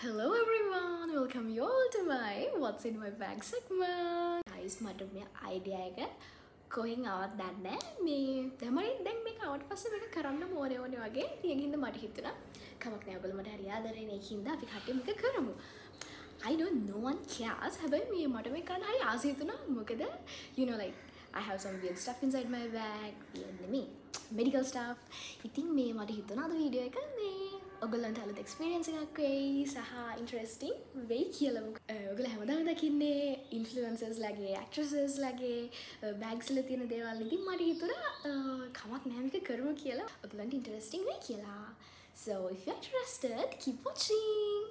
Hello everyone, welcome you all to my What's in my bag segment. Guys, මට මේ idea එක කොහෙන් ආවත් දන්නේ මේ තමරි දැන් මේ කවට පස්සේ මේක කරන්න ඕනේ ඕනේ වගේ තියෙකින්ද මට හිතුණා. කමක් නෑ ඔයගොල්ලෝ මට හරි ආදරෙන් ඒකින්ද අපි කට්ටිය මේක කරමු. I don't no one cares හැබැයි මේ මට මේ කරන්න හරි ආස හිතුණා. මොකද you know like I have some weird stuff inside my bag. weird නෙමෙයි. medical stuff. ඉතින් මේ මට හිතුණා අද වීඩියෝ එක මේ ඔගලන්ට අලුත් එක්ස්පිරියන්ස එකක් වෙයි සහ ඉන්ට්‍රස්ටිං වෙයි කියලම ඔගල හැමදාම දකින්නේ ඉන්ෆලන්සස් ලගේ ඇක්ට්‍රසස් ලගේ බැග්සල තියෙන දේවල්. ඉතින් මට හිතුර කමක් නෑමික කරමු කියලා. ඔගලන්ට ඉන්ටරස්ටිං වෙයි කියලා. So if you're interested keep watching.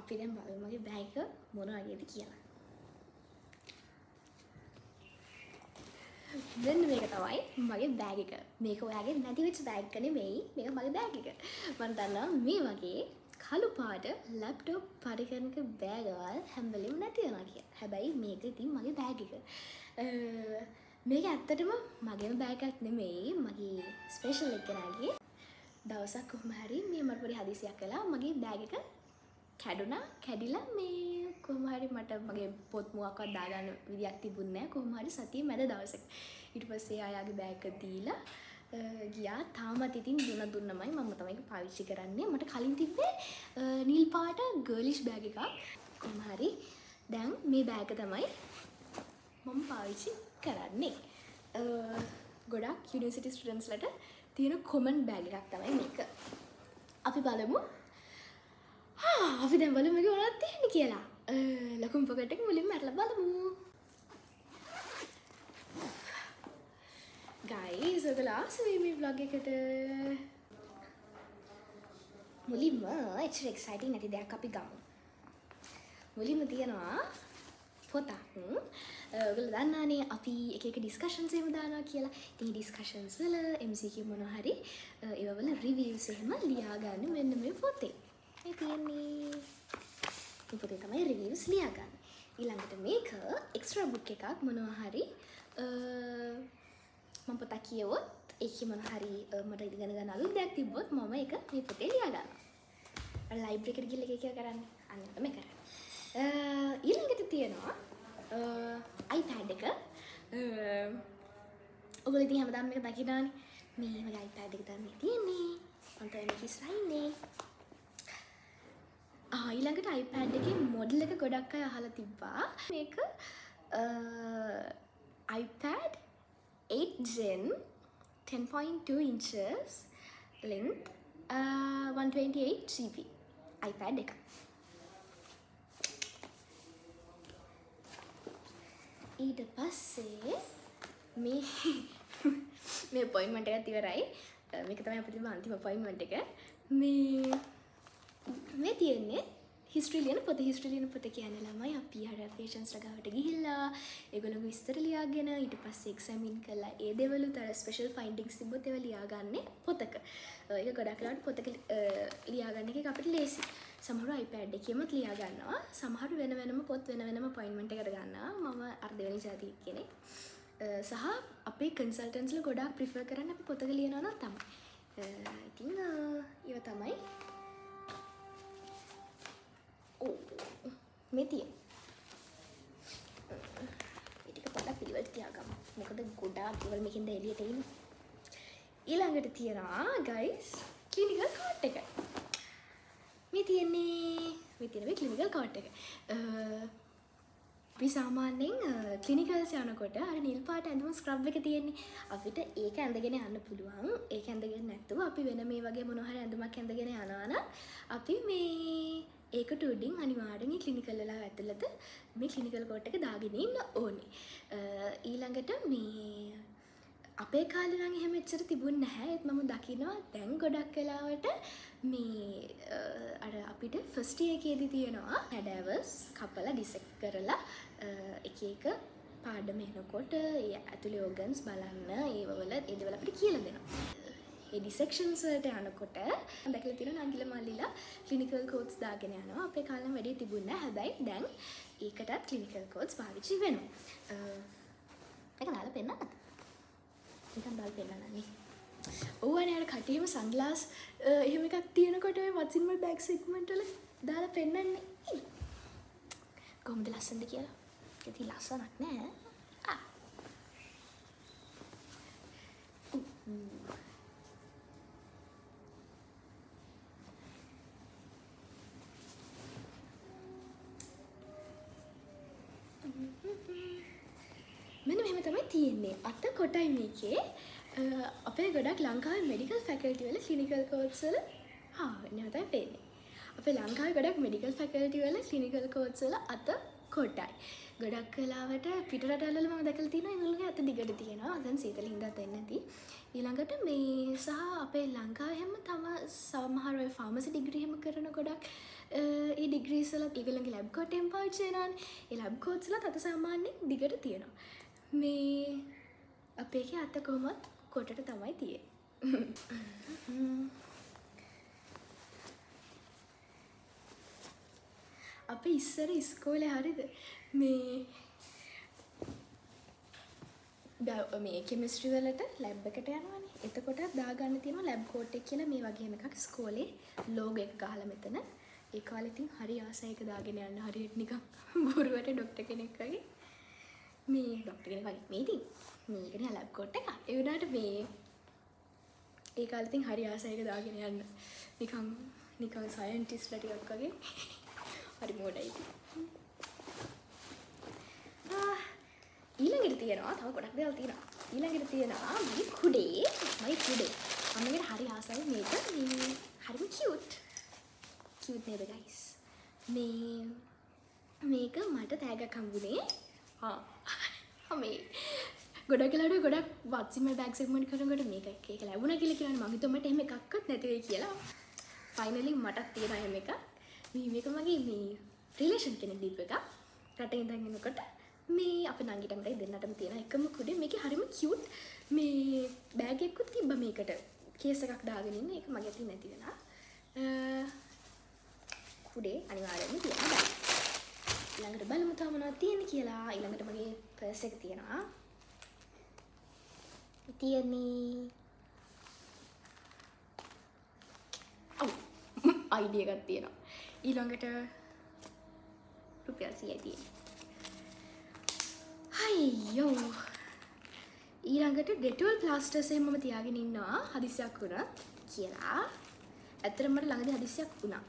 අපි දැන් බලමගේ බෑග මොන වගේද කියලා. දෙන්න මේක තමයි මගේ බෑග එක. මේක ඔයාගේ නැතිවෙච් බෑග් කන වෙයි මේක මගේ බෑග එක. මන්තන්නා මේ වගේ කළු පාට ලැප්ටොප් පරිකරනක බෑගවල් හැම්බලිම නැතිවෙන කිය හැබැයි මේක ඉතින් මගේ බෑග එක. මේක ඇත්තටම මගේම බෑගත් නෙමෙයි. මගේ ස්පේෂල් එකනගේ දවසක් කොහම හරි මේ මටපොඩි හදිසියක් කලා මගේ බෑග එක කැඩුනා කැඩිලා මේ කොහමහරි මට මගේ පොත් මුවක්වත් දාගන්න විදියක් තිබුන්නෑ කොහමහරි සතිය මැද දවසක්. ඉට පස්සේ අයාගේ බෑක දීලා ගියා. තාමත් ඉතින් දුන්න දුන්නමයි. මම තමයි පාවිච්චි කරන්නේ. මට කලින් තිබ්බේ නිල් පාට ගර්ලිෂ් බෑග එකක්. කොහමහරි දැන් මේ බෑක තමයි මම පාවිච්චි කරන්නේ. ගොඩක් යුනිසිටි ස්ටඩන්ස්ලට තියෙන කොමන් බෑග එකක් තමයි මේක. අපි බලමු. අපි දැන් බලමු මේක මොනවද තියෙන්නේ කියලා. ලකුම් පොකට් එක මුලින්ම අරලා බලමු. ගයිස් ඔයගොල්ලෝ ආසයි මේ vlog එකට. මුලින්ම එච්චර එක්සයිටිං නැති දෙයක් අපි ගමු. මුලින්ම තියනවා පොතක්. ඔයගොල්ලෝ දන්නානේ අපි එක එක ඩිස්කෂන්ස් එහෙම දානවා කියලා. ඉතින් ඩිස්කෂන්ස් වල MCQ මොනවා හරි ඒවවල රිවිව්ස් එහෙම ලියා ගන්න මෙන්න මේ පොතේ. මේ තියෙන්නේ පොතේ තමයි රිවියස් ලියාගන්න. ඊළඟට මේක එක්ස්ට්‍රා බුක් එකක් මොනවා හරි මම පොතක් කියවොත් ඒක මොන හරි මට ඉගෙන ගන්න අලුත් දෙයක් තිබ්බොත් මම ඒක මේ පොතේ ලියා ගන්නවා ලයිබ්‍රරි එකට ගිහලා එක එක කරන්නේ. අන්න තමයි කරන්නේ. ඊළඟට තියෙනවා iPad එක. ඔයගොල්ලෝ ඉතින් හැමදාම මේක දකිනානේ මේ මගේ iPad එක තමයි තියෙන්නේ. මම තමයි මේක ඉස්සරහින්නේ ඊළඟට iPad එක මොඩල් එක ගොඩක් අය අහලා තිබ්බා. මේක iPad 8 Gen 10.2 inches length uh, 128 GB iPad එක ඊට පස්සේ මේ මේ පොයින්මට එකත් ඉවරයි. මේක තමයි අපිට අන්තිම පොයින්මට එක. මේ මේ තියෙන්නේ හිස්ට්‍රලියන පොත හිස්ට්‍රලියන පොත කියන ළමයි අපි හර පේෂන්ස් රගාවට ගිහිල්ලා ඒගොළඟ විස්තර ලියාගෙන ඊට පස්සේ එක්සැමින් කළා ඒ දෙවලු තර ස්පෙෂල් ෆයින්ඩික්ස් තිබොත් ඒවා ලියාගන්නේ පොතක. ඒක ගොඩක් වෙලාවට පොතක ලියාගන්න එක අපිට ලේසි. සමහර iPad එකේමත් ලියා ගන්නවා සමහර වෙන වෙනම පොත් වෙන වෙනම පොයින්ට්මන්ට් එකට ගන්නවා. මම අර දෙවෙනි ජාතික කෙනෙක්. සහ අපේ කන්සල්ටන්ස්ල ගොඩක් ප්‍රිෆර් කරන්න අපි පොතක ලියනවා නම් තමයි. ඉතින් ඒව තමයි. Oh, මේ තිය ඉටික පොඩ පිළිවල් තියාගම. මොකද ගොඩා පිවල් මෙකින්ද එලියට ඉන්න ඊළඟට තියෙනවා ගයිස් කලිනිකල් කාට් එක. මේ තියෙන්නේ විතිනව කලිනිකල් කාට් එක. අපි සාමාන්‍යයෙන් කලිනිකල්ස් යනකොට අර නිල් පාට ඇඳම ස්ක්‍රබ් එක තියෙන්නේ. අපිට ඒක ඇඳගෙන යන්න පුළුවන්. ඒක ඇඳගෙන නැත්තුව අපි වෙන මේ වගේ මොනහර ඇඳුමක් ඇඳගෙන යනවාන අපි මේ ඒකට උඩින් අනිවාර්යෙන් ක්ලිනිකල්ලලා ඇතුළත මේ ක්ලිනිකල් කෝට් එක දාගෙන ඉන්න ඕනේ. ඊළඟට මේ අපේ කාලේ නම් එහෙම එච්චර තිබුණ නැහැ. ඒත් මම දකිනවා දැන් ගොඩක් වෙලාවට මේ අර අපිට ෆස්ට් එකේදී තියෙනවා හැඩෑවස් කපලා ඩිසෙක්ට් කරලා එක එක පාඩම එනකොට ඒ ඇතුලේ ඕගන්ස් බලන්න ඒවවල ඒ දේවල් අපිට කියලා දෙනවා. ඩිසෙක්ෂන්ස්වලට යනකොට දැකල තින නංගිල මල්ලිලා කලිනිකල් කෝඩ්ස් දාගෙන යනවා. අපේ කාලම් වැඩි තිබුන්න හැබැයි දැන් ඒකටත් කලිනිකල් කෝඩ්ස් පාවිච්චි වෙනවා. එක දාල පෙන්න්න නිකන් දල් පෙන්න්නන්නේ ඕවනයට කටීම සංගලාස් එහෙම එකක් තියෙනකොට වත්සින්ම බැක් සික්මටල දාලා පෙන්න්නන්නේ කොමද ලස්සඳ කියලා? ඇති ලස්සනක් නෑ. තමයි තියෙන්නේ. අත කොටයි මේකේ. අපේ ගොඩක් ලංකාව මෙඩිකල් ෆැකල්ටිවල ක්ලිනිකල් කෝත්සල නවතයි පේන්නේ. අපේ ලංකාව ගොඩක් මෙඩිකල් ෆැකල්ටිවල ක්ලිනිකල් කෝත්සල අත කොටයි. ගොඩක් කලාවට පිටරටල්ල ම දැකල් තින ඉල්ගේ ඇත දිගට තියෙනවා. දැන් සීතල හිදත් එන්නති ඊළඟට මේ සහ අපේ ලංකාහෙම තම සමහරය ෆාමසි ඩිග්‍රීහම කරන ගොඩක් ඒ ඩිග්‍රීසල ඉගලගේ ලැබ් කොටෙන් පාච්චේනන් ඒ ලැබ් කෝත්සල තත සාමාන්‍යෙන් දිගට තියෙනවා. මේ අපේක අත්ත කොමත් කොටට තමයි තිය අප ඉස්සර ඉස්කෝල හරිද? මේ මේ කෙමිස්ට්‍රිවලට ලැබ් එකට යනවානේ. එතකොට දාගන්න තියෙන ලැබ් කෝට් එක කියලා. මේ වගේම එකක් ස්කෝලේ ලෝගෝ එක ගහලා මෙතන. ඒ කාලේ ඉතින් හරි ආසයි ඒක දාගෙන යන්න. හරියට නිකන් බොරුවට ඩොක්ටර් කෙනෙක් වගේ. මේ ඩොක්ටර් කෙනෙක් වගේ. මේ ඉතින් මේකනේ ලැබ් කෝට් එක. ඒ වුණාට මේ ඒ කාලේ ඉතින් හරි ආසයි ඒක දාගෙන යන්න. නිකන් නිකන් සයන්ටිස්ලා ටිකක් වගේ. හරි මෝඩයි ඉතින්. ඊළඟට තියෙනවා තව ගොඩක් දේවල් තියෙනවා. ඊළඟට තියෙනවා මගේ කුඩේ මගේ කුඩේ. මම මේකට හරි ආසයි මේක. මේ හරිම කියුට් කියුට් නේද ගයිස් මේ මේක මට තෑගක් හම්බුනේ. ආ මේ ගොඩක් කලාට ගොඩක් වත්සිම බැක් සෙක්මන්ට් කරනකොට මේක එක ලැබුණ කියලා කියන්නේ මම හිතුවා මට එහෙම එකක්වත් නැති වෙයි කියලා. ෆයිනලි මටත් තියෙනවා එහෙම එකක්. මේ මේක මගේ මේ රිලේෂන් කෙනෙක් දීප එක රට ඉඳන් එනකොට මේ අප නංගිටමට දෙන්නටම තියෙන එකම කුඩේ. මේක හරිම කියුට් මේ බෑග එක්කුත් තිබ්බ මේකට. කේස එකක් දාගෙන ඉන්න. ඒක මගේ අතින් නැති වෙලා. කුඩේ අනිවාර්යෙන්ම තියෙනවා බෑ ඊළඟට බලමු තව මොනවද තියෙන්නේ කියලා. ඊළඟට මගේ පර්ස් එක තියෙනවා. තියෙන්නේ ඔව්. අයිඩිය එකක් තියෙනවා. ඊළඟට රුපියල් සියයි තියෙන්නේ. හයියෝ ඊළඟට ඩෙටවල් ප්ලාස්ටර්සේ මම තියාගෙන ඉන්නවා. හදිසියක් වුණ කියලා. ඇතරමට ළඟදි හදිසියක් වුණා.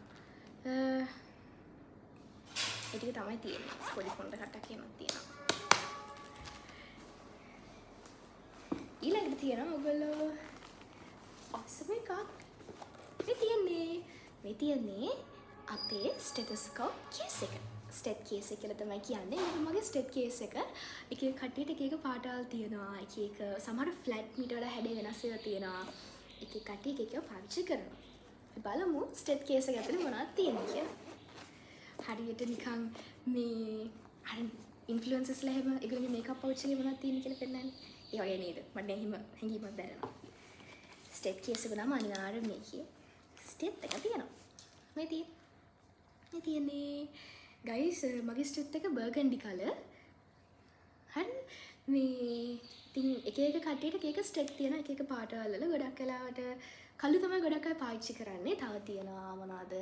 එටික තමයි තියෙන පොඩි කොන්ට කට්ටක් කියමත් තියෙනවා. ඊළඟට තියෙන ඔගොල්ලෝ ඔස්සම එකක්. මේ තියෙන්නේ මේ තියෙන්නේ අපේ ස්ටෙතස්කෝ කේස් එක. ස්ටෙට් කේස එක කියලා තමයි කියන්නේ. ඒක මගේ ස්ටෙට් කේස් එක එක එක කට්ටියට එක එක පාටවල් තියෙනවා. එක එක සමහර ෆ්ලැට් මීට වල හැඩේ වෙනස් වෙලා තියෙනවා. එක එක කට්ටිය එක එක පාවිච්චි කරනවා. බලමු ස්ටෙට් කේස් එක ඇතුලේ මොනවද තියෙන්නේ කියලා. හරියට නිකන් මේ අර ඉන්ෆ්ලුවෙන්සර්ස්ලා එහෙම ඒගොල්ලෝගේ මේකප් පවුච් එකේ මොනවද තියෙන්නේ කියලා පෙන්නන්නේ. ඒ වගේ නේද? මට එහෙම හැඟීමක් දැනෙනවා. ස්ටෙට් කේස් එක නම් අනිවාර්යෙන් මේකේ ස්ටෙට් එක තියෙනවා. මේ තියෙන්නේ මේ තියෙන්නේ ගයිස් මගේ ස්ටෙත් එක බර්ගන්ඩි කල හරි. මේ තින් එක එක කටට එක ස්ටෙක් තියෙන එක එක පාටවල්ල ගොඩක් කලාවට කලු තමයි ගොඩක් අය පාච්චි කරන්නේ. තව තියෙනවා මොනාද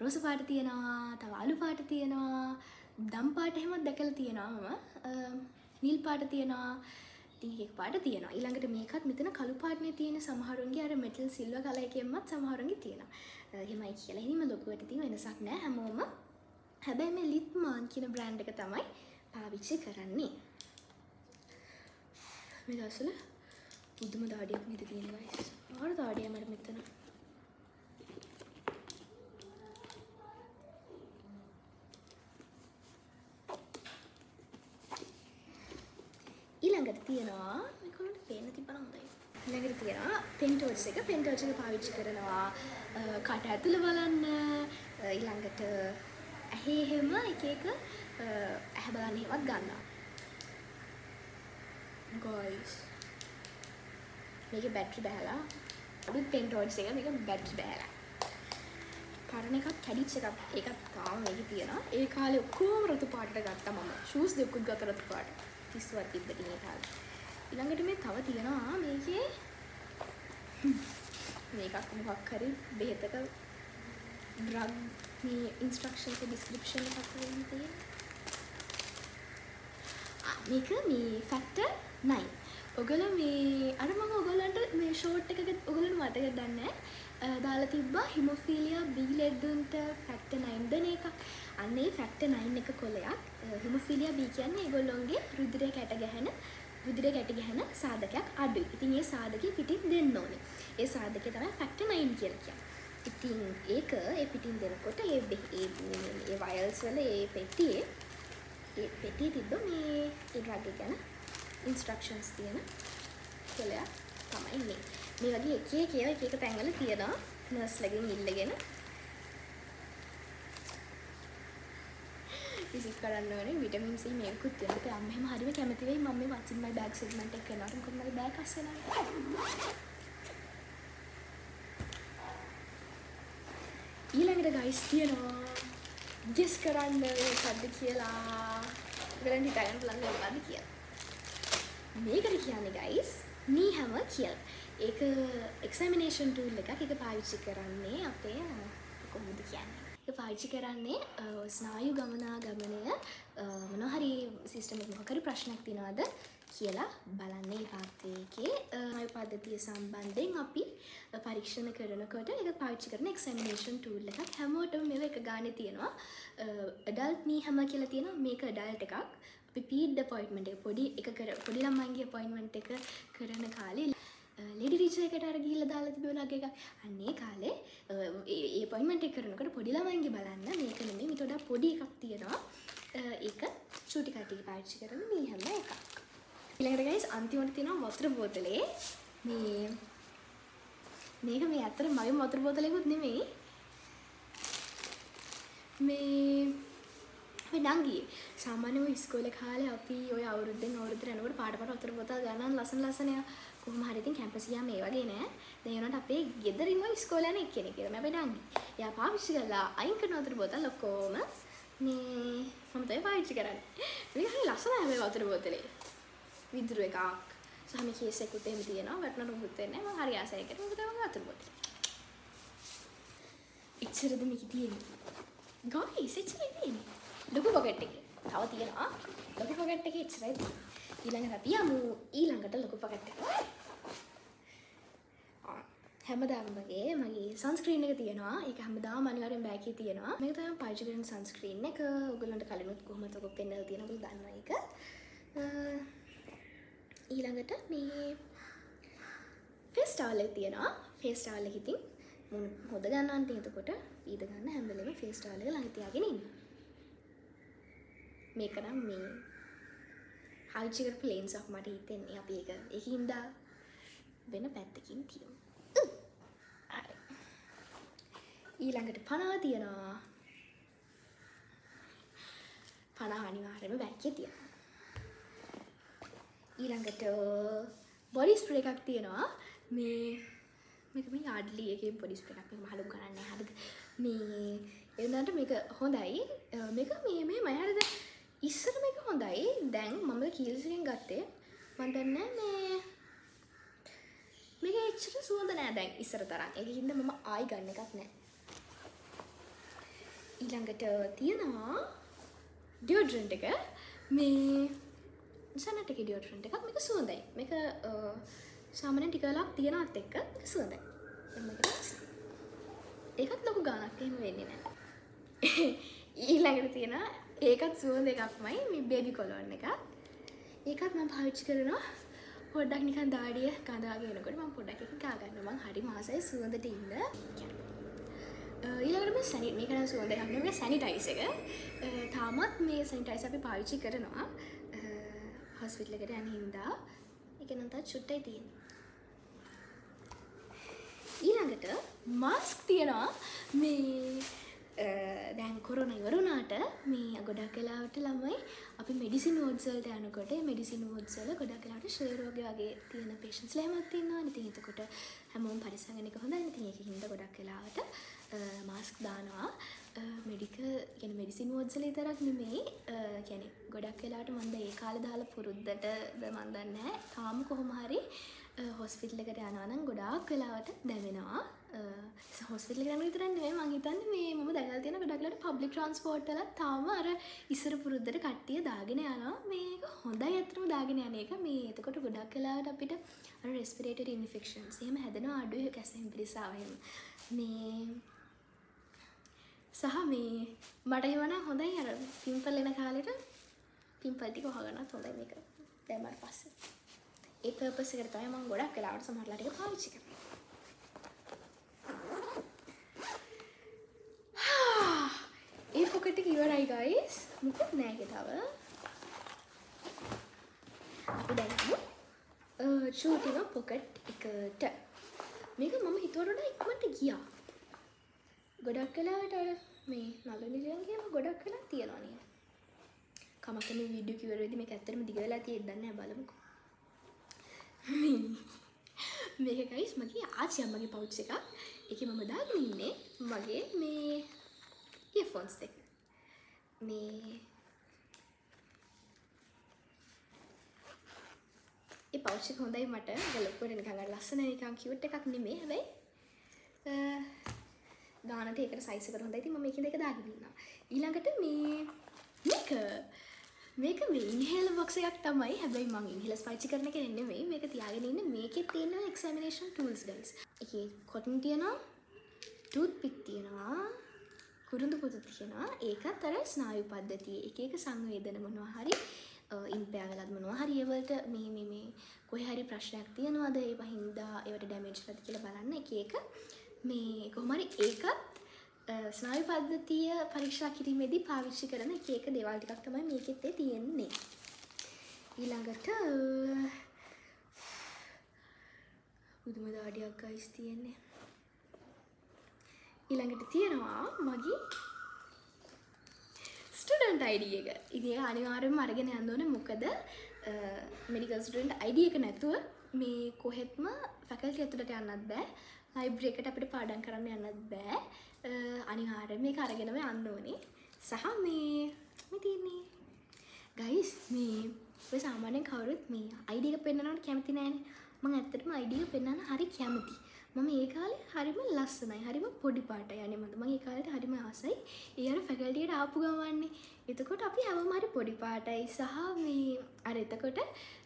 රෝස පාට තියෙනවා තව අලු පාට තියෙනවා දම් පාට එහෙමත් දැකල තියෙනවාම නිල් පාට තියෙනවා තික පාට තියෙන ඊළඟට මේකත් මෙතන කළු පාටනය තියෙන සමහරුන්ගේ අර මෙටල් සිල්ව කලයකෙන්මත් සමහරුන්ගේ තියෙන හෙමයි කියලා. හිම ලොකුවට තින් වෙනසක් නෑ. හැමෝම හැබැයි මේ ලිත්මාන් කියන බ්‍රෑන්් එක තමයි පාවිච්චි කරන්නේ. මේ දසල පුදුම දාඩියක් නිත තියෙනවයි ආර දාඩිය මට මෙතන ඊළඟට තියෙනවා මේකොලට පේන තිබන හොඳයි ඊළඟට තියෙනවා පෙන්ටෝස් එක පෙන්ටෝස් එක පාවිච්චි කරනවා. කට ඇතුළ බලන්න. ඊළඟට ඇහේ එහෙම එක එක ඇහැ බලන්න එහෙමත් ගන්නවා. ගොයිස් මේක බැට්‍රි බැහැලා. අලුත් පෙන්ටෝඩ්ස් එක මේක බැට්‍රි බැහැලා. පරණ එකක් කැඩිච්ච එකක් ඒකත් තාම මේකේ තියෙනවා. ඒ කාලේ ඔක්කොම රතු පාටට ගත්තා මම. ෂූස් දෙකකුත් ගත්තා රතු පාට. 30වත් තිබ්බ තියෙන කාලේ. ඊළඟට මේ තව තියෙනවා මේකේ මේකක් මොකක් හරි බෙහෙතක ඩ්‍රග් මේ ඉන්ස්ට්‍රක්ෂන්ක ඩිස්ක්‍රිප්ෂන් එකක් වලින් තියෙන. ආ, මේක මේ ෆැක්ටර් 9 ඔගොල්ලෝ මේ අර මම ඔයගොල්ලන්ට මේ ෂෝට් එකක ඔයගොල්ලන්ට මතක දන්නේ දාලා තිබ්බා හිමොෆීලියා B ලෙඩුන්ට ෆැක්ටර් 9 දෙන එකක්. අන්න ඒ ෆැක්ටර් 9 එක කොලයක්. හිමොෆීලියා B කියන්නේ ඒගොල්ලොන්ගේ රුධිරය කැට ගැහෙන රුධිරය කැට ගැහෙන සාධකයක් අඩුයි. ඉතින් ඒ සාධකය පිටින් දෙන්න ඕනේ. ඒ සාධකය තමයි ෆැක්ටර් 9 කියලා කියන්නේ. ඉතින් ඒක ඒ පිටින් දෙනකොට ඒ බෙ- ඒ ඒ වයල්ස් වල ඒ පෙට්ටියේ ඒ පෙට්ටියේ තිබ්බ මේ ඒ ඩ්‍රග් එක ගැන ඉන්ස්ට්‍රක්ෂන්ස් තියෙන කොලයක් තමයි මේ. මේ වගේ එක එක ඒවා එක එක තැන්වල තියෙනවා නර්ස්ලගෙන් ඉල්ලගෙන විසිට් කරන්න ඕනේ විටමින් C මේකුත් තියෙනවා. අපේ අම්ම එහෙම හරිම කැමති වෙයි මම මේ what's in my bag segment එක කරනකොට මොකද මගේ බෑග් අස්සෙනවා. ඊළඟට ගයිස් තියෙනවා ගෙස් කරන්න මොකද්ද කියලා. ඔයගලන්ට හිතාගන්න පුළුවන් මොකද්ද කියලා. මේකට කියන්නේ ගයිස් මේ හැම කියල් ඒක එක්සමිනේෂන් ටූල් එකක් එක පාවිච්චි කරන්නේ අපේ කොහොමද කියන්නේ ඒක පාවිච්චි කරන්නේ අ, ස්නායු ගමනා ගමනය. මොනහරි සිස්ටම මොකරි ප්‍රශ්නයක් තිනවාද කියලා බලන්න ඒ පාත්තයකේ අය පද්ධතිය සම්බන්ධයෙන් අපි පරීක්ෂණ කරනකොට එක පාච්චි කරන එක්සමිනේෂන් ටූල් එකක්. හැමෝටම මෙ එක ගාන තියෙනවා. ඩල්ට් නී හැම කියලා තියෙන මේක ඩල්ට එකක්. අපි පීඩ පොයින්මට පොඩි එක කර පොඩි ළම්මන්ගේ පොයින්මට එක කරන කාලේ ලෙඩි රිචයකට අර ගිහිල්ලා දාලා තිබුණාගේ එක අන්නේ කාලේ අ, ඒ- ඒ පොයින්මට කරනකට පොඩි ළමයින්ගේ බලන්න මේක නෙමෙයි මිට වඩා පොඩි එකක් තියෙනවා. අ, ඒක චූටි කට්ටිය පාවිච්චි කරන මේ හැම එකක්. ඊළඟට ගයිස් අන්තිමට තියෙනවා වතුර බෝතලේ. මේ මේක මේ ඇත්තට මගේ වතුර බෝතලයකුත් නෙමෙයි. මේ අපි නංගී සාමාන්‍යව ඉස්කෝල කාලේ අපි ඔය අවුරුද්දෙන් අවුරුද්දට යනකොට පාට පාට වතුර බෝතල් ගණන් ලස්සන ලස්සන කොහොම හරි ඉතින් කැම්පස් ගියාම ඒ වගේ නෑ. දැන් ඒනට අපේ ගෙදරින්ම ඉස්කෝලේ යන එක්කෙනෙක් කියලා මම නංගි එයා පාවිච්චි කරලා අයින් කරන වතුර බෝතල් ඔක්කොම මේ මම තමයි පාවිච්චි කරන්නේ. මේක හරි ලස්සනයි හැබැයි වතුර බෝතලේ. විදුරු එකක්. සහ මේ කේස් එකකුත් එහෙම තියෙනවා. වටන රුමුත් වෙන්නේ මම හරි ආසයි ඒකට මොකද මම වතුර බෝතලේ? ඉච්චරද මේක තියෙන්නේ? ගයිස් එච්චරයි තියෙන්නේ. ලොකු පොකට් එකේ. තව තියෙනවා. ලොකු පොකට් එකේ එච්චරයි තියෙන්නේ. ඊළඟට අපි යමු ඊළඟට ලොකු පොකට් එක. ආ, හැමදාම වගේ මගේ සන්ස්ක්‍රීන් එක තියෙනවා. ඒක හැමදාම අනිවාර්යෙන් බෑග් එකේ තියෙනවා. මේක තමයි පාවිච්චි කරන සන්ස්ක්‍රීන් එක. ඔයගොල්ලන්ට කලිනුත් කොහොමද ඔක පෙන්නලා තියෙනවා ඔයගොල්ලෝ දන්නවා ඒක. අ, ඊළඟට මේ ෆේස් ටවල් එක තියෙනවා. ෆේස් ටවල් එක ඉතින් මුණ හොද ගන්නන් තියෙනකොට ඊද ගන්න හැම වෙලේම ෆේස් ටවල් එක ළඟ තියාගෙන ඉන්න. මේක නම් මේ පාවිච්චි කරපු ලේන්ස් එකක් මට හිතෙන්නේ අපි ඒක ඒකින්ද වෙන පැත්තකින් තියමු උ! හරි. ඊළඟට පනා තියෙනවා. පනා අනිවාර්යයෙන්ම බැක්කේ තියෙනවා. ඊළඟට බොඩි ස්ප්‍රේ එකක් තියෙනවා. මේ මේක මේ යාඩ්ලි එකේ බොඩි ස්ප්‍රේ එකක් මේක මහලු කරන්නේ. හරිද? මේ ඒ වුණාට මේක හොඳයි. අ, මේක මේ මේ මම හරිද? ඉස්සර මේක හොඳයි. දැන් මම කීල්ස් එකෙන් ගත්තේ. මම දන්නේ මේ. මේක එච්චර සුවඳ නෑ දැන් ඉස්සර තරම්. ඒකින්ද මම ආයි ගන්න එකක් නෑ. ඊළඟට තියෙනවා ඩියෝඩ්‍රන්ට් එක. මේ සනට එක ඩියෝඩ්‍රන්ට් එකක්. මේක සුවඳයි. මේක අ, සාමාන්‍යයෙන් ටික වෙලාවක් තියනවත් එක්ක මේක සුවඳයි. දැන් මේක ලස්සනයි. ඒකත් ලොකු ගාණක් එහෙම වෙන්නේ නැහැ ඊළඟට තියෙනවා ඒකත් සුවඳ එකක්මයි මේ බේබි කොලොන් එකක් ඒකත් මම පාවිච්චි කරනවා. පොඩ්ඩක් නිකන් දාඩිය කඳාගෙන එනකොට මම පොඩ්ඩක් එක ගා ගන්නවා. මං හරි මාසයි සුවඳට ඉන්න. ඊළඟට මේ සැනි මේක නම් සුවඳ එකක් නෙමෙයි සැනිටයිස් එක. අ, තාමත් මේ සැනිටයිස් අපි පාවිච්චි කරනවා. හොස්පිටල් එකට යන හින්දා. ඒක නම් තාත් චුට්ටයි තියෙන්නේ. ඊළඟට මාස්ක් තියෙනවා. මේ අ, දැන් කොරන ඉවරුණාට මේ ගොඩක් කලාවට ළමයි අපි මෙඩිසින් ෝඩ්සල්ට යනකොට මෙඩිසින් ෝඩ්සල ගොඩක් කලාට ශේරෝග වගේ තියෙන පේෂන්ස් ලෑමත් තින්නවා නිති හිතකොට හැමෝම් පරිසගෙනක හොඳ නති ඒක හිද ගොඩක් කලාවට මාස්ක් දානවා. මෙඩික ගැන මෙඩිසින් ෝඩ්සල තරක් නෙමෙයි. ගැන ගොඩක් වෙලාට මන්ද ඒ කාල දාලා පුරුද්දට මන්දන්න තාම කොහොම හරි හොස්පිටල් එකට යනානම් ගොඩාක් කලාවට දැවෙනවා. හොස්පිටල් ගන විතරන්නේ මහිතන්න මේ ම දැකල් තියෙන ගොඩක්ලට පබ්ලි ට්‍රන්ස්පෝර්ට්ල තාම අර ඉස්සර පුරුද්ධට කට්ටිය දාගෙන යනවා. මේක හොඳයි ඇතරම දාගෙන යන එක මේ එතකොට ගොඩක් කලාට අපිට රෙස්පිරේට ඉන්ෆෙක්ෂන් සේම හැදෙන අඩුව කැසම් පිරිසාාවම මේ සහ මේ මට එවන හොඳයි අර පිම්පල් එන කාලෙට. පිම්පල්ටික හගන්න හොඳයි මේක. දැමට පස්සේ. ඒ පර්පස් එකට තමයි මම ගොඩක් වෙලාවට සමහරලා ටික පාවිච්චි කරන්නේ. ඒ පොකට් එක ඉවරයි guys. මොකද නෑ තව. අපි දැන් යමු චූටිම පොකට් එකට. මේක මම හිතුවට වඩා ඉක්මනට ගියා. ගොඩක් වෙලාවට අර මේ නළු නිලියන්ගේම ගොඩක් වෙලා තියෙනවා නේද? කමක් නැහැ වීඩියෝ කිව්ව වෙලදී මේක ඇත්තටම දිග වෙලා තියෙද්දක් නැහැ බලමුකෝ. මේක ගයිස් මගේ ආච්චි අම්මගේ පවුච් එක එක මම දාගෙන ඉන්නේ මගේ මේ ඉයර්ෆෝන්ස් දෙක. මේ ඒ පවුච් එක හොඳයි මට. ගලපුවට නිකන් අර ලස්සන නිකන් කියුට් එකක් නෙමෙයි හැබැයි. ගානට ඒකට සයිස් එකට හොඳයි. ඉතින් මම මේකෙන් දෙක දාගෙන ඉන්නවා. ඊළඟට මේ මේක මේක මේ ඉන්හෙල් බොක්ස් එකක් තමයි. හැබැයි මං ඉන්හෙලස් පාවිච්චි කරන කෙනෙක් නෙමෙයි. මේක තියාගෙන ඉන්නේ මේකේ තියෙන එක්සැමිනේෂන් ටූල්ස් ගයිස් එකේ කොටන් තියෙනවා ටූත් පික් තියෙනවා කුරුඳු පොතු තියෙනවා. ඒකත් අර ස්නායු පද්ධතිය එක එක සංවේදන මොනවා හරි ඉම්පෑ වෙලත් මොනවා හරි ඒවලට මේ මේ මේ කොහේ හරි ප්‍රශ්නයක් තියෙනවද? ඒ වහින්දා ඒවට ඩැමේජ් නැති කියලා බලන්න. එක එක මේ කොහොම හරි ඒකත් ස්නායු පද්ධතිය පරීක්ෂා කිරීමේදී පාවිච්චි කරන එක එක දේවල් ටිකක් තමයි මේකෙත් තියෙන්නේ. ඊළඟට පුදුම දාඩියක් ගයිස් තියෙන්නේ. ඊළඟට තියෙනවා මගේ ස්ටඩන්ට් අයිඩිය එක. ඉතින් අනිවාර්යෙන්ම අරගෙන යන්න ඕනේ මොකද මෙඩිකල් ස්ටඩන්ට් අයිඩිය එක නැතුව මේ කොහෙත්ම ෆැකල්ටි ඇතුළට යන්නත් බෑ. ලයිබ්‍රරි එකට අපිට පාඩම් කරන්න යන්නත් බෑ. අනිවාර්යෙන් මේක අරගෙනම යන්න ඕනේ. සහ මේ මේ තියන්නේ ගයිස් මේ ඔය සාමාන්‍යයෙන් කවුරුත් මේ ID එක පෙන්වනවට කැමති නෑනේ. මම ඇත්තටම ID එක පෙන්වන්න හරි කැමතියි. මම ඒ කාලේ හරිම ලස්සනයි. හරිම පොඩි පාටයි අනේ මම මම ඒ කාලේට හරිම ආසයි. ඒ අර ෆැකල්ටියට ආපු ගමන්නේ එතකොට අපි හැමෝම හරි පොඩි පාටයි. සහ මේ අර එතකොට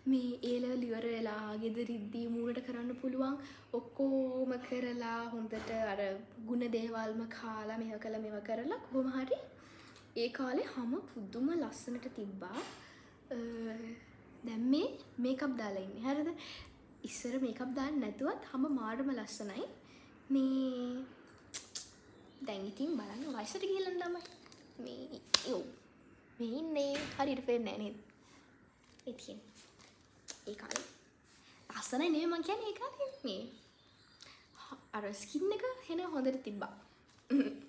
මේ ඒ ලෙවල් ඉවර වෙලා ගෙදරිද්දී මූණට කරන්න පුළුවන් ඔක්කොම කරලා හොඳට අර ಗುಣ දේවල්ම කාලා මේව කළා මේව කරලා කොහොම හරි ඒ කාලේ හැම පුදුම ලස්සනට තිබ්බා. දැන් මේ මේකප් දාලා ඉන්නේ. හරිද? ඉස්සර මේකප් දාන්න නැතුවත් හම මාඩම ලස්සනයි. මේ දැන් ඉතින් බලන්න වයසට ගිහිල්ලා තමයි මේ යෝ මේ ඉන්නේ හරියට පේන්නේ නැහැ නේද? ඒ තියෙන්නේ ඒ කාලේ. ලස්සනයි නේ මං කියන්නේ ඒ කාලේ. මේ අර ස්කින් එක හෙන හොඳට තිබ්බා.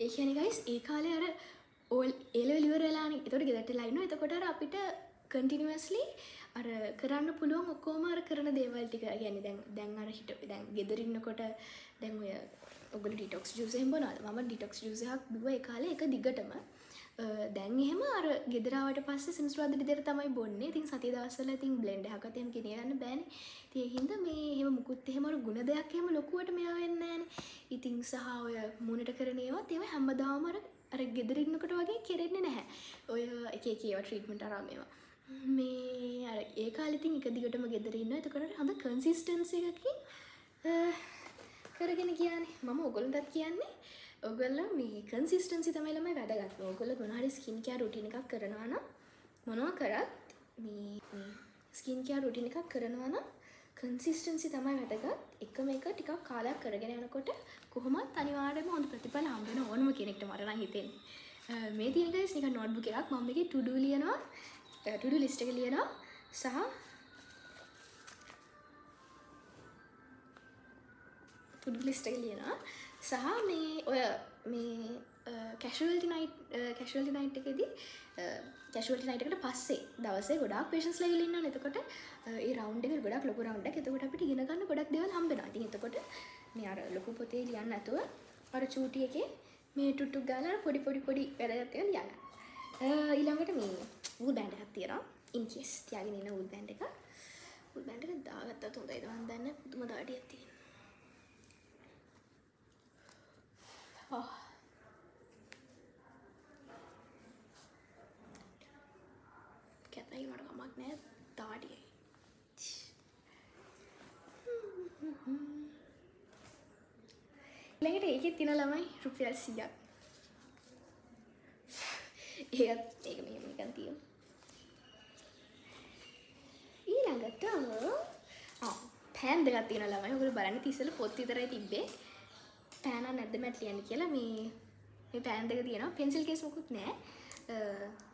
ඒ කියන්නේ ගයිස් ඒ කාලේ අර ඕල් එලවල් ඉවර වෙලානේ එතකොට ගෙදරට ලයින් එතකොට අර අපිට කන්ටිනියස්ලි අර කරන්න පුළුවන් ඔක්කොම අර කරන දේවල් ටික කියන්නේ දැන් දැන් අර හිට දැන් ගෙදර ඉන්නකොට දැන් ඔය ඔයගොල්ලෝ ඩිටොක්ස් ජූස් එහෙම බොනවද මම ඩිටොක්ස් ජූස් එකක් බිව්වා ඒ කාලේ එක දිගටම දැන් එහෙම අර ගෙදර ආවට පස්සේ සෙනසුරාදා විතර තමයි බොන්නේ. ඉතින් සතිය දවස්වල ඉතින් බ්ලෙන්ඩ් එකකට එහෙම ගෙනියන්න බෑනේ. ඉතින් ඒ හින්දා මේ එහෙම මුකුත් එහෙම අර ಗುಣ දෙයක් එහෙම ලොකුවට මේවා වෙන්නේ නෑනේ. ඉතින් සහ ඔය මුණට කරන ඒවාත් ඒවා හැමදාම අර අර ගෙදර ඉන්නකොට වගේ කෙරෙන්නේ නැහැ. ඔය එක එක ඒවා ට්‍රීට්මන්ට් අරන් මේවා. මේ අර ඒ කාලේ ඉතින් එක දිගටම ගෙදර ඉන්නවා. එතකොට හොඳ කන්සිස්ටන්සි එකකින් කරගෙන කියන්නේ. මම ඔයගොල්ලන්ටත් කියන්නේ ඔගොල්ලෝ මේ කන්සිස්ටන්සි තමයි ළමයි වැදගත්. ඔයගොල්ලෝ මොන හරි ස්කින් කෙයාර් රුටින් එකක් කරනවා නම් මොනවා කරත් මේ ස්කින් කෙයාර් රුටින් එකක් කරනවා නම් කන්සිස්ටන්සි තමයි වැදගත්. එකම එක ටිකක් කාලයක් කරගෙන යනකොට කොහොමත් අනිවාර්යයෙන්ම හොඳ ප්‍රතිඵල හම්බ වෙන ඕනම කෙනෙක්ට මට නම් හිතෙන්නේ. මේ තියෙන ගයිස් නිකන් නෝට්බුක් එකක්. මම මේකේ to do ලියනවා. to do list එක ලියනවා. සහ to do list එක ලියනවා. සහ මේ ඔය මේ කැශුවල්ටි නයිට් කැශුවල්ටි නයිට් එකෙදී කැශුවල්ටි නයිට් එකට පස්සේ දවසේ ගොඩාක් පේෂන්ස් ලයිලා ඉන්නවා එතකොට ඒ රවුන්ඩ් එක ගොඩක් ලොකු රවුන්ඩ් එකක් එතකොට අපිට ඉගෙන ගන්න ගොඩක් දේවල් හම්බ වෙනවා. ඉතින් එතකොට මේ අර ලොකු පොතේ ලියන්න නැතුව අර චූටි එකේ මේ ටුට්ටුක් ගාලා පොඩි පොඩි පොඩි වැඩ ටික ලියන්න. ඊළඟට මේ වූල් බෑන්ඩ් එකක් තියෙනවා. ඉන්කෙස් තියාගෙන ඉන්න උල් බෑන්ඩ් එක උල් බෑන්ඩ් එක දාගත්තත් හොඳයිද මන් දන්නේ පුදුම දාඩියක් තියෙන කැතයි මට කමක් නෑ දාඩියයි ළඟට ඒකෙත් තින ළමයි රුපියල් සියක් ඒත් ඒක මෙහෙම නිකන් තියමු ඊළඟට පෑන් දෙකක් තියෙන ළමයි. ඔයගොල්ලෝ බලන්න තිස්සල පොත් විතරයි තිබ්බේ. පෑන නැද්ද මැට් ලියන්න කියලා මේ මේ පෑන් දෙක තියෙනවා. පෙන්සිල් කේස් මොකුත් නැහැ.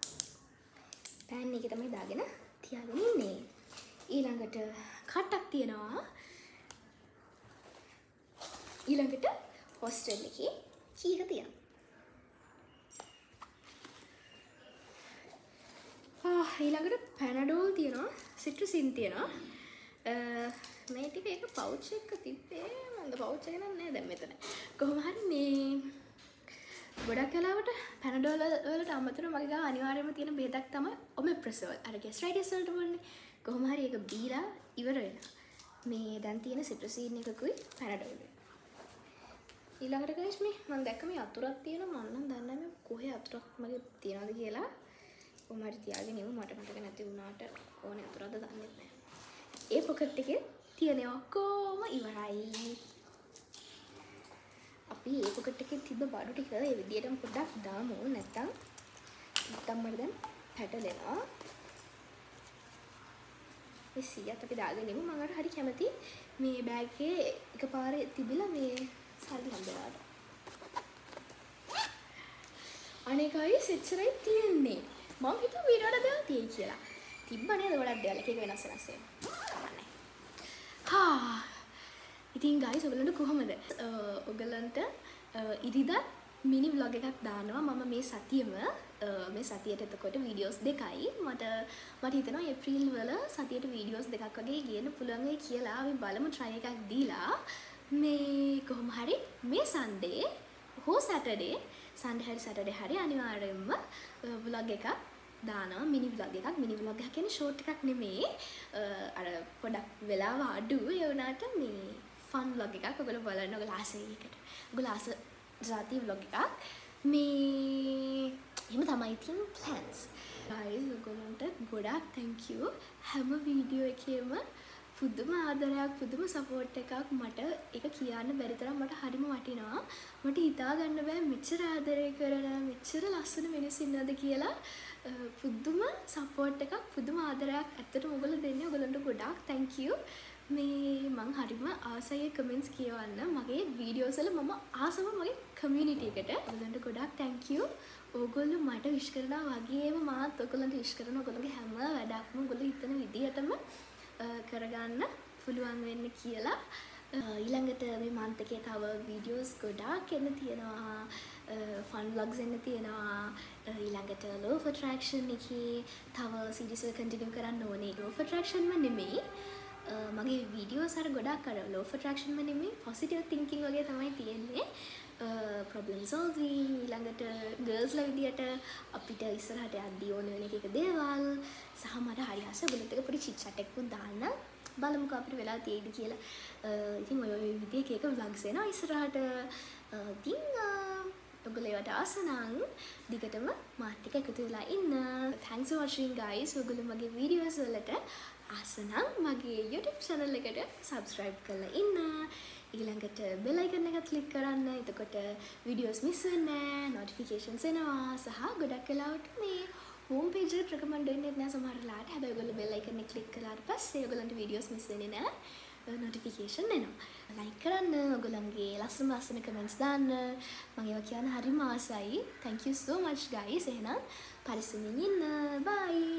පෑන් එක තමයි දාගෙන තියාගෙන ඉන්නේ. ඊළඟට කට්ටක් තියෙනවා. ඊළඟට හොස්ටෙල් එකේ කීක තියෙනවා. ඊළඟට පැනඩෝල් තියෙනවා සිට්‍රසින් තියෙනවා. මේ ටික ඒක පෞච් එක තිබ්බේ. මන්ද පෞච් එක නෑ දැන් මෙතන. කොහොම හරි මේ ගොඩක් කලාවට පැනඩෝල් වලට අමතරව මගේ ගාව අනිවාර්යයෙන්ම තියෙන බෙහෙතක් තමයි ඔමෙප්‍රසෝල් අර ගැස්ට්‍රයිටිස් වලට බොන්නේ කොහොම හරි ඒක බීලා ඉවර වෙනවා. මේ දැන් තියෙන සිට්‍රසින් එකකුයි පැනඩෝල් ඊළඟට ගයිස් මේ මම දැක්ක මේ අතුරක් තියෙනවා. මම නම් දන්නේ නැහැ කොහේ අතුරක් මගේ තියනවද කියලා. කොහොම හරි තියාගෙන ඉමු මට මතක නැති වුණාට ඕනේ අතුරක්ද දන්නේ නැහැ. ඒ පොකට් එකේ තියෙන ඔක්කොම ඉවරයි. අපි ඒ පොකට් එකේ තිබ්බ බඩු ටික ඒ විදිහටම පොඩ්ඩක් දාමු නැත්තම් නැත්තම් මට දැන් පැටලෙනවා. මේ සියත් අපි දාගෙන ඉමු මම හරි කැමති මේ බෑග් එකේ එකපාරේ තිබිලා මේ සල්ලි හම්බෙලාට. අනේකයි සෙච්චරයි තියෙන්නේ. මං හිතුව වීඩියෝට දෙයක් තියෙයි කියලා. තිබ්බ නේද ගොඩක් දේවල් එක එක වෙනස් වෙනස් ඒවා. හා ඉතින් ගයිස් ඔයගලන්ට කොහොමද? ඔයගලන්ට ඉරිදා මිනි ව්ලොග් එකක් දානවා. මම මේ සතියෙම මේ සතියට එතකොට වීඩියෝස් දෙකයි. මට මට හිතෙනවා ඒප්‍රිල් වල සතියට වීඩියෝස් දෙකක් වගේ ගේන්න පුළුවන් වෙයි කියලා. අපි බලමු try එකක් දීලා. මේ කොහොම හරි මේ සන්ඩේ හෝ සැටර්ඩේ සන්ඩේ හරි සැටර්ඩේ හරි අනිවාර්යයෙන්ම ව්ලොග් එකක් දානවා. මිනි ව්ලොග් එකක්. මිනි ව්ලොග් එකක් කියන්නේ ෂෝට් එකක් නෙමෙයි. අර පොඩක් වෙලාව අඩු ඒ වුණාට මේ ෆන් ව්ලොග් එකක්. ඔයගොල්ලෝ බලන්න ඔයගොල්ලෝ ආස ඒකට. ඔයගොල්ලෝ ආස ජාති ව්ලොග් එකක්. මේ එහෙම තමයි ඉතින් ප්ලෑන්ස් ගයිස් ඔයගොල්ලන්ට ගොඩාක් thank you. හැම වීඩියෝ එකේම පුදුම ආදරයක් පුදුම සපෝට් එකක්. මට එක කියන්න බැරි තරම් මට හරිම වටිනවා. මට හිතා ගන්න බෑ මෙච්චර ආදරය කරන මෙච්චර ලස්සන මිනිස්සු ඉන්නවද කියලා. පුදුම සපෝට් එකක් පුදුම ආදරයක් ඇත්තටම ඔයගොල්ලෝ දෙන්නේ. ඔයගොල්ලන්ට ගොඩාක් thank you. මේ මං හරිම ආසයි කමෙන්ට්ස් කියවන්න. මගේ වීඩියෝස් වල මම ආසම මගේ කමියුනිටි එකට. ඔයගොල්ලන්ට ගොඩාක් thank you. ඕගොල්ලෝ මට විශ් කරනවා වගේම මාත් ඔයගොල්ලන්ට විශ් කරනවා ඔයගොල්ලෝගේ හැම වැඩක්ම ඔයගොල්ලෝ හිතන විදිහටම කරගන්න පුළුවන් වෙන්න කියලා. ඊළඟට මේ මන්තකේ තව වීඩියෝස් ගොඩාක් එන්න තියෙනවා. ෆන් බ්ලොග්ස් එන්න තියෙනවා. ඊළඟට ලෝෆ ට්‍රක්ෂන් එකේ තව සිරිසල් කටිනියු කරන්න ඕනේ. ලෝෆ ට්‍රක්ෂන්ම නෙමෙයි. මගේ වීඩියෝ සර ගොඩක් කර ලෝෆ ට්‍රක්ෂන්ම නෙමේ පොසිටව තිංකින් වගේ තමයි තියෙන්නේ. ප්‍රබ්ලම් සෝල්විං ඊළඟට ගර්ල්ස්ල විදියට අපිට ඉස්සරහට අද්දී ඕන වෙන එක දේවල් සහ මට හරි හස ගොලතක පොඩි චිච්චටෙක්කුත් දාන්න. බලමුක අපිට වෙලා තියෙද කියලා. ඉතින් ඔය විදිය එක ව්ලග්සෙන ඉස්සරහට ඉතිං ඔගලේවට ආසනං දිගටම මාර්තික එකතු වෙලා ඉන්න. තැන්ක්ස් වශයෙන් ගයිස් ඔගුල මගේ වීඩියෝස් වලට ආසනං මගේ YouTube channel එකට subscribe කරලා ඉන්න. ඊළඟට බෙල් අයිකන් එක ක්ලික් කරන්න. එතකොට වීඩියෝස් මිස් වෙන්නේ නැහැ notifications එනවා. සහ ගොඩක් වෙලාවට මේ හෝම් පේජ් එකට රෙකමන්ඩ් වෙන්නේ නැහැ සමහර වෙලාවට හැබැයි ඔයගොල්ලෝ බෙල් අයිකන් එක ක්ලික් කළාට පස්සේ ඔයගොල්ලන්ට වීඩියෝස් මිස් වෙන්නේ නැහැ. නොටිෆිකේෂන් එනවා. ලයික් කරන්න ඔගොල්ලන්ගේ ලස්සන ලස්සන කමෙන්ට්ස් දාන්න. මම ඒවා කියන්න හරිම ආසයි. Thank you so much guys. එහෙනම් පරිස්සමින් ඉන්න. Bye.